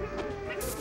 Let's go.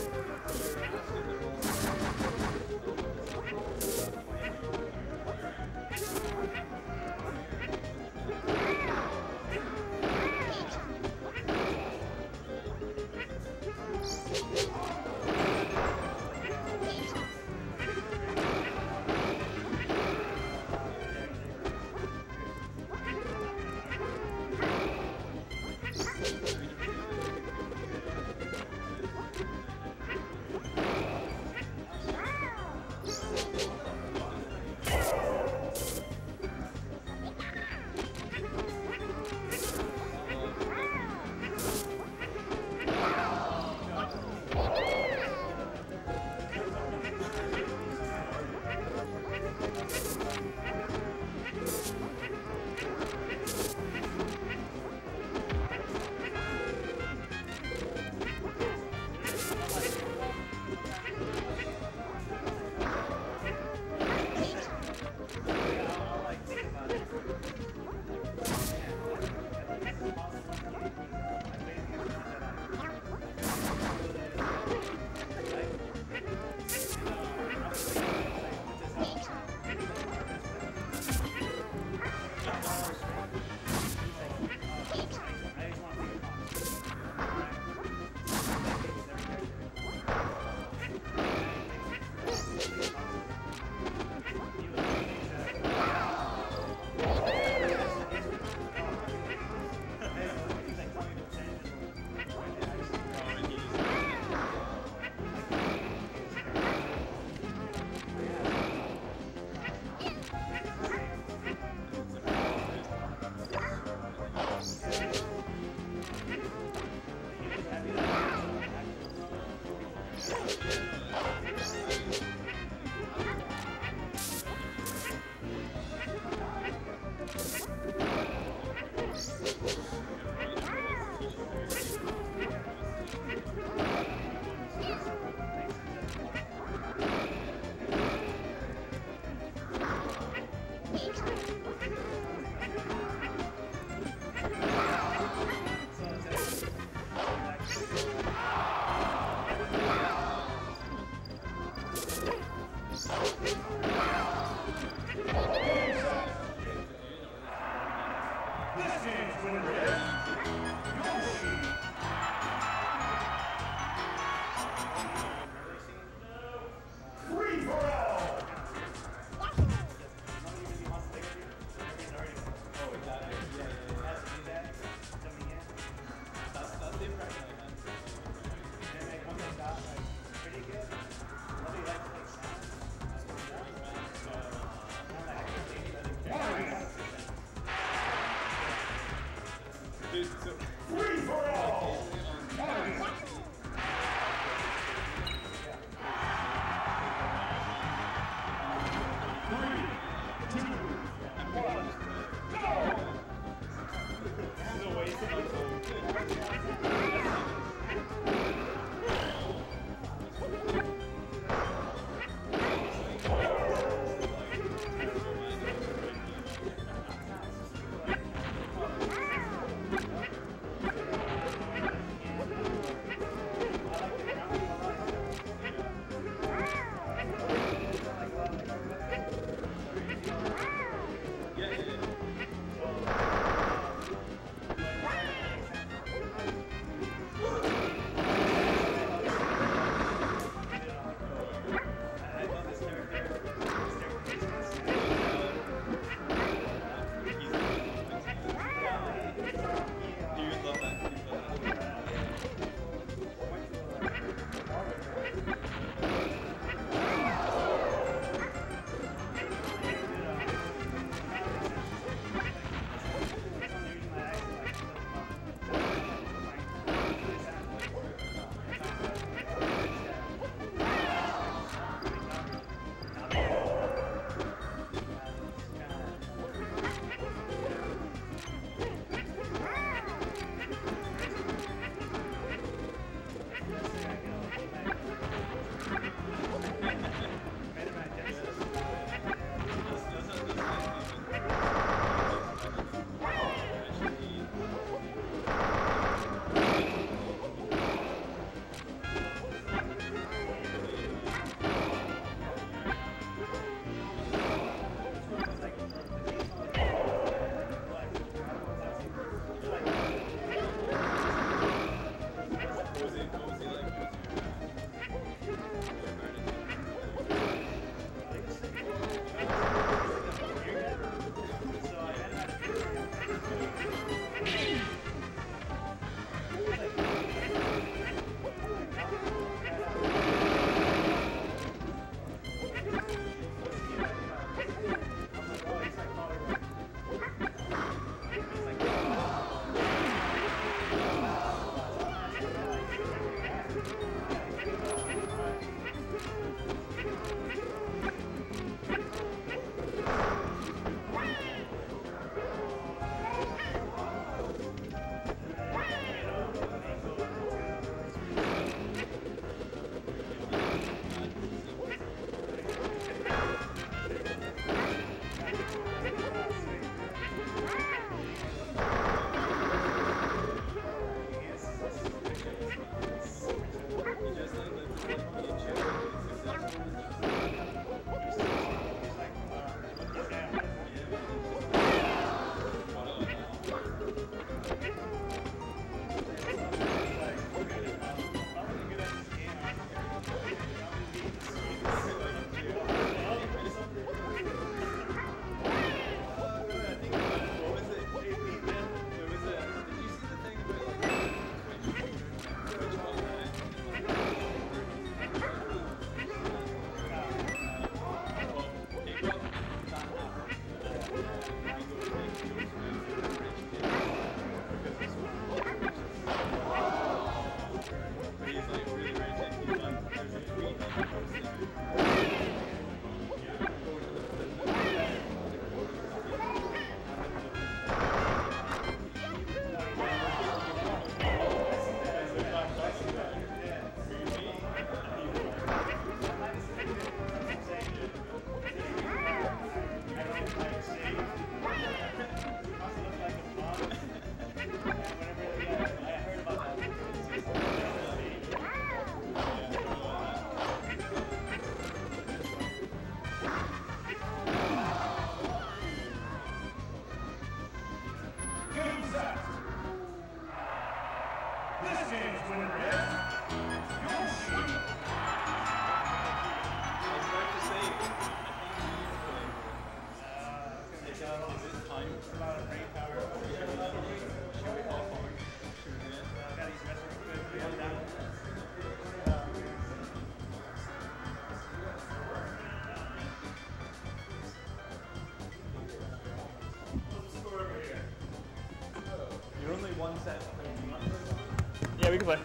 Yeah, we can play.